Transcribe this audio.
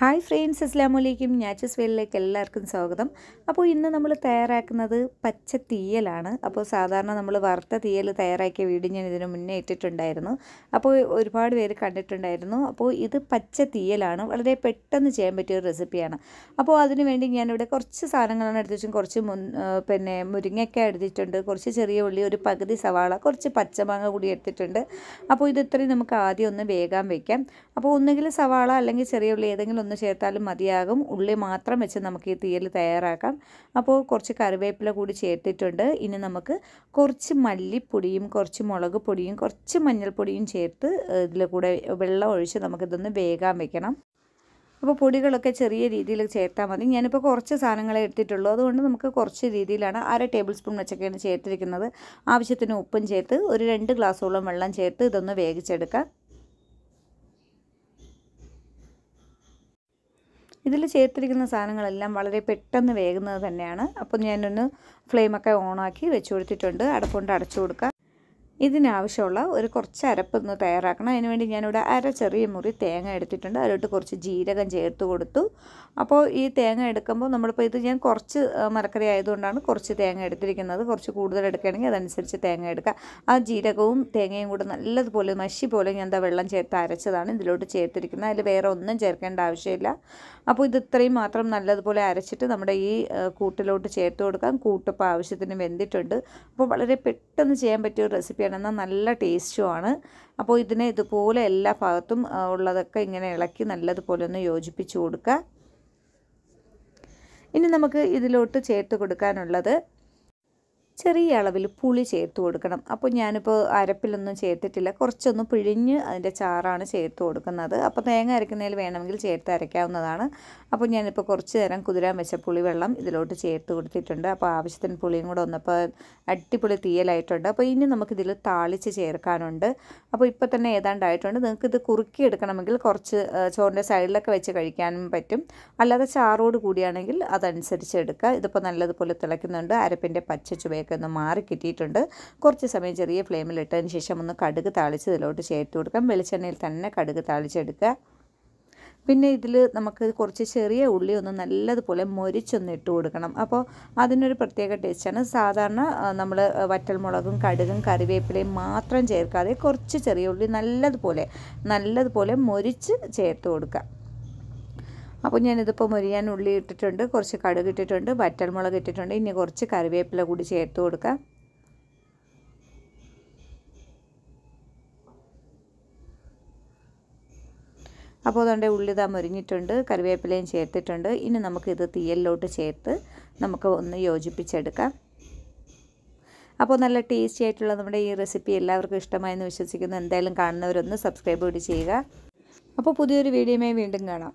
Hi friends അസ്ലാം വലൈക്കും ഞാച്ചസ് വെയിലേക്ക് എല്ലാവർക്കും സ്വാഗതം. അപ്പോൾ ഇന്ന് നമ്മൾ തയ്യാറാക്കുന്നത് പച്ച തീയലാണ്. അപ്പോൾ സാധാരണ നമ്മൾ വറുത്ത തീയൽ തയ്യാറാക്കിയ വീഡിയോ ഞാൻ ഇതിന് മുന്നേ ഇട്ടിട്ടുണ്ടായിരുന്നു. അപ്പോൾ ഒരുപാട് പേര് കണ്ടിട്ടുണ്ടായിരുന്നു. അപ്പോൾ ഇത് പച്ച തീയലാണ്. വളരെ പെട്ടെന്ന് ചെയ്യാൻ പറ്റിയ ഒരു റെസിപ്പിയാണ്. അപ്പോൾ അതിന് വേണ്ടി ഞാനിവിടെ കുറച്ച് സാധനങ്ങളാണ് എടുത്തു വെച്ചും. കുറച്ച് മുൻ പിന്നെ മുരിങ്ങയ്ക്ക എടുത്തിട്ടുണ്ട്. കുറച്ച് ചെറിയ ഉള്ളി ഒരു പകുതി സവാള കുറച്ച് പച്ചമാങ്ങ കൂടി എടുത്തിട്ടുണ്ട്. അപ്പോൾ ഇത് ഇത്രയും നമുക്ക് ആദ്യം ഒന്ന് വേഗം വയ്ക്കാം അപ്പോൾ ഒന്നുകിൽ സവാള അല്ലെങ്കിൽ ചെറിയ ഉള്ളി ഏതെങ്കിലും ഒന്ന് ചേർത്താലും മതിയാകും. ഉള്ളി മാത്രം വെച്ച് നമുക്ക് ഈ തീയൽ തയ്യാറാക്കാം. അപ്പോൾ കുറച്ച് കറിവേപ്പില കൂടി ചേർത്തിട്ടുണ്ട്. ഇനി നമുക്ക് കുറച്ച് മല്ലിപ്പൊടിയും കുറച്ച് മുളക് പൊടിയും കുറച്ച് മഞ്ഞൾപ്പൊടിയും ചേർത്ത് ഇതിൽ കൂടെ വെള്ളം ഒഴിച്ച് നമുക്കിതൊന്ന് വേഗം വെക്കണം. അപ്പോൾ പൊടികളൊക്കെ ചെറിയ രീതിയിൽ ചേർത്താൽ മതി. ഞാനിപ്പോൾ കുറച്ച് സാധനങ്ങളെ എടുത്തിട്ടുള്ളൂ. അതുകൊണ്ട് നമുക്ക് കുറച്ച് രീതിയിലാണ് അര ടേബിൾ സ്പൂൺ വെച്ചൊക്കെയാണ് ചേർത്തിരിക്കുന്നത്. ആവശ്യത്തിന് ഉപ്പും ചേർത്ത് ഒരു രണ്ട് ഗ്ലാസ്സോളം വെള്ളം ചേർത്ത് ഇതൊന്ന് വേവിച്ചെടുക്കാം. ഇതിൽ ചേർത്തിരിക്കുന്ന സാധനങ്ങളെല്ലാം വളരെ പെട്ടെന്ന് വേകുന്നത് തന്നെയാണ്. അപ്പോൾ ഞാനൊന്ന് ഫ്ലെയിമൊക്കെ ഓണാക്കി വെച്ച് കൊടുത്തിട്ടുണ്ട്. അടപ്പുകൊണ്ട് അടച്ചു കൊടുക്കുക. ഇതിനാവശ്യമുള്ള ഒരു കുറച്ച് അരപ്പൊന്ന് തയ്യാറാക്കണം. അതിനുവേണ്ടി ഞാനിവിടെ അര ചെറിയ മുറി തേങ്ങ എടുത്തിട്ടുണ്ട്. അതിലോട്ട് കുറച്ച് ജീരകം ചേർത്ത് കൊടുത്തു. അപ്പോൾ ഈ തേങ്ങ എടുക്കുമ്പോൾ നമ്മളിപ്പോൾ ഇത് ഞാൻ കുറച്ച് മരക്കറി ആയതുകൊണ്ടാണ് കുറച്ച് തേങ്ങ എടുത്തിരിക്കുന്നത്. കുറച്ച് കൂടുതൽ എടുക്കുകയാണെങ്കിൽ അതനുസരിച്ച് തേങ്ങ എടുക്കുക ആ ജീരകവും തേങ്ങയും കൂടെ നല്ലതുപോലെ മഷി പോലെ ഞാൻ എന്താ വെള്ളം ചേർത്ത് അരച്ചതാണ് ഇതിലോട്ട് ചേർത്തിരിക്കുന്നത്. അതിൽ വേറെ ഒന്നും ചേർക്കേണ്ട ആവശ്യമില്ല. അപ്പോൾ ഇത് ഇത്രയും മാത്രം നല്ലതുപോലെ അരച്ചിട്ട് നമ്മുടെ ഈ കൂട്ടിലോട്ട് ചേർത്ത് കൊടുക്കാം. കൂട്ടിപ്പോൾ ആവശ്യത്തിന് വെന്തിട്ടുണ്ട്. അപ്പോൾ വളരെ പെട്ടെന്ന് ചെയ്യാൻ പറ്റിയ ഒരു റെസിപ്പിയാണ് എന്നാൽ നല്ല ടേസ്റ്റുമാണ് അപ്പോൾ ഇതിനെ ഇതുപോലെ എല്ലാ ഭാഗത്തും ഉള്ളതൊക്കെ ഇങ്ങനെ ഇളക്കി നല്ലതുപോലെ ഒന്ന് യോജിപ്പിച്ച് കൊടുക്കുക. ഇനി നമുക്ക് ഇതിലോട്ട് ചേർത്ത് കൊടുക്കാനുള്ളത് ചെറിയ അളവിൽ പുളി ചേർത്ത് കൊടുക്കണം. അപ്പോൾ ഞാനിപ്പോൾ അരപ്പിലൊന്നും ചേർത്തിട്ടില്ല. കുറച്ചൊന്ന് പിഴിഞ്ഞ് അതിന്റെ ചാറാണ് ചേർത്ത് കൊടുക്കുന്നത്. അപ്പോൾ തേങ്ങ അരക്കുന്നതിൽ വേണമെങ്കിൽ ചേർത്ത് അരയ്ക്കാവുന്നതാണ്. അപ്പോൾ ഞാനിപ്പോൾ കുറച്ച് നേരം കുതിരാൻ വെച്ച പുളിവെള്ളം ഇതിലോട്ട് ചേർത്ത് കൊടുത്തിട്ടുണ്ട്. അപ്പോൾ ആവശ്യത്തിന് പുളിയും കൂടെ വന്നപ്പോൾ അടിപൊളി തീയലായിട്ടുണ്ട്. അപ്പോൾ ഇനി നമുക്കിതിൽ താളിച്ച് ചേർക്കാനുണ്ട്. അപ്പോൾ ഇപ്പോൾ തന്നെ ഏതാണ്ടായിട്ടുണ്ട്. നിങ്ങൾക്ക് ഇത് കുറുക്കി എടുക്കണമെങ്കിൽ കുറച്ച് ചോറിന്റെ സൈഡിലൊക്കെ വെച്ച് കഴിക്കാനും പറ്റും. അല്ലാതെ ചാറോട് കൂടിയാണെങ്കിൽ അതനുസരിച്ച് എടുക്കുക. ഇതിപ്പോൾ നല്ലതുപോലെ തിളയ്ക്കുന്നുണ്ട്. അരപ്പിന്റെ പച്ച ചുവയൊക്കെ ഒന്ന് മാറി കിട്ടിയിട്ടുണ്ട്. കുറച്ച് സമയം ചെറിയ ഫ്ലെയിമിൽ ഫ്ലെയിമിലിട്ടതിന് ശേഷം ഒന്ന് കടുക് താളിച്ച് ഇതിലോട്ട് ചേർത്ത് കൊടുക്കാം. വെളിച്ചെണ്ണയിൽ തന്നെ കടുക് താളിച്ചെടുക്കുക. പിന്നെ ഇതിൽ നമുക്ക് കുറച്ച് ചെറിയ ഉള്ളി ഒന്ന് നല്ലതുപോലെ മൊരിച്ചൊന്ന് ഇട്ട് കൊടുക്കണം. അപ്പോൾ അതിനൊരു പ്രത്യേക ടേസ്റ്റാണ്. സാധാരണ നമ്മൾ വറ്റൽമുളകും കടുകും കറിവേപ്പിലയും മാത്രം ചേർക്കാതെ കുറച്ച് ചെറിയ ഉള്ളി നല്ലതുപോലെ നല്ലതുപോലെ മൊരിച്ച് ചേർത്ത് കൊടുക്കുക. അപ്പോൾ ഞാനിതിപ്പോൾ മുരിയാൻ ഉള്ളി ഇട്ടിട്ടുണ്ട് കുറച്ച് കടുക് ഇട്ടിട്ടുണ്ട് വറ്റൽമുളക് ഇട്ടിട്ടുണ്ട്. ഇനി കുറച്ച് കറിവേപ്പില കൂടി ചേർത്ത് കൊടുക്കാം. അപ്പോൾ അതുകൊണ്ട് ഉള്ളി ഇതാ മുരിഞ്ഞിട്ടുണ്ട് കറിവേപ്പിലയും ചേർത്തിട്ടുണ്ട്. ഇനി നമുക്കിത് തീയലിലോട്ട് ചേർത്ത് നമുക്ക് ഒന്ന് യോജിപ്പിച്ചെടുക്കാം. അപ്പോൾ നല്ല ടേസ്റ്റി ആയിട്ടുള്ള നമ്മുടെ ഈ റെസിപ്പി എല്ലാവർക്കും ഇഷ്ടമായെന്ന് വിശ്വസിക്കുന്നു. എന്തായാലും കാണുന്നവരൊന്ന് സബ്സ്ക്രൈബ് കൂടി ചെയ്യുക. അപ്പോൾ പുതിയൊരു വീഡിയോയുമായി വീണ്ടും കാണാം.